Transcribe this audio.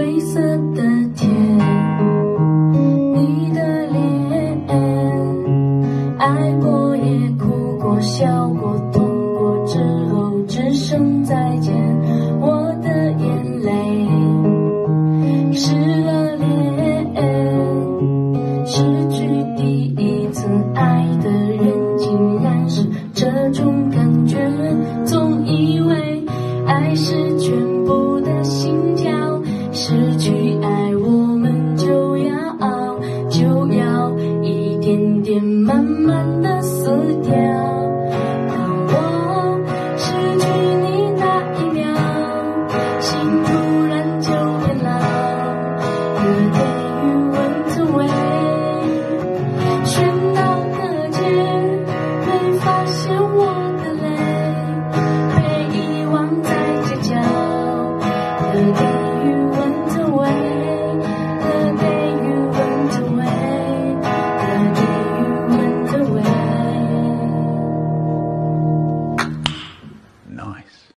灰色的天你的脸爱过也哭过笑过点点慢慢的死掉，当我失去你那一秒，心突然就变老。的。